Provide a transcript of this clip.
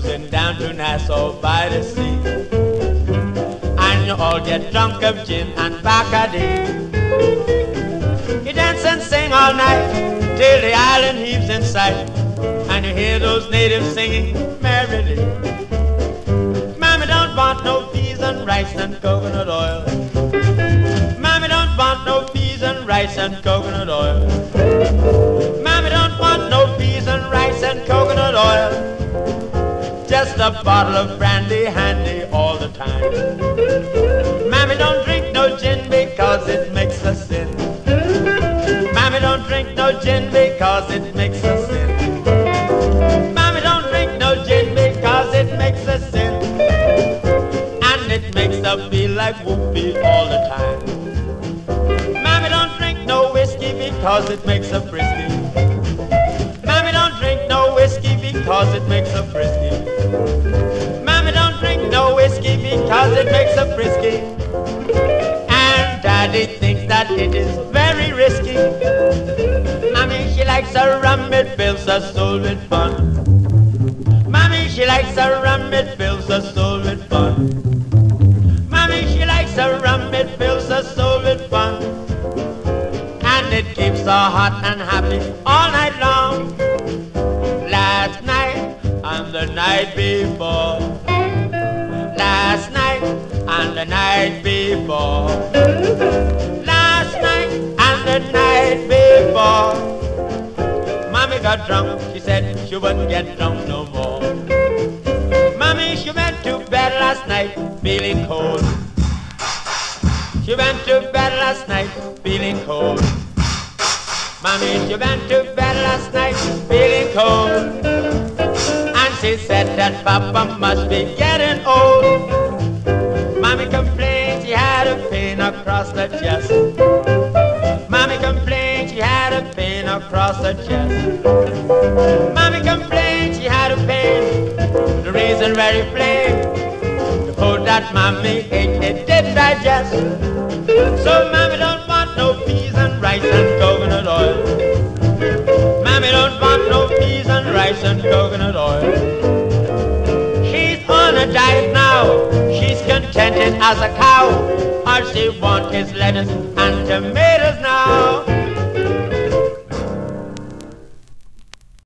cruising down to Nassau by the sea. And you all get drunk of gin and Bacardi. You dance and sing all night till the island heaves in sight. And you hear those natives singing merrily. Mammy don't want no peas and rice and coconut oil. Mammy don't want no peas and rice and coconut oil. A bottle of brandy handy all the time. Mammy don't drink no gin because it makes a sin. Mammy don't drink no gin because it makes a sin. Mammy don't drink no gin because it makes a sin. And it makes her feel like whoopee all the time. Mammy don't drink no whiskey because it makes her frisky. Mammy don't drink no whiskey because it makes her frisky. A rum, it fills her soul with fun. Mommy, she likes a rum, it fills her soul with fun. Mommy, she likes a rum, it fills her soul with fun. And it keeps her hot and happy all night long. Last night and the night before. Last night and the night before. Last night and the night before. Got drunk, she said she wouldn't get drunk no more. Mommy, she went to bed last night feeling cold. She went to bed last night feeling cold. Mommy, she went to bed last night feeling cold. And she said that Papa must be getting old. Mommy complained she had a pain across the chest. Mommy complained she had a pain across the chest. Mommy complained she had a pain. The reason very plain. The food that mommy ate, it didn't digest. So mommy don't want no peas and rice and coconut oil. Mommy don't want no peas and rice and coconut oil. She's on a diet now. She's contented as a cow. All she wants is lettuce and tomatoes now.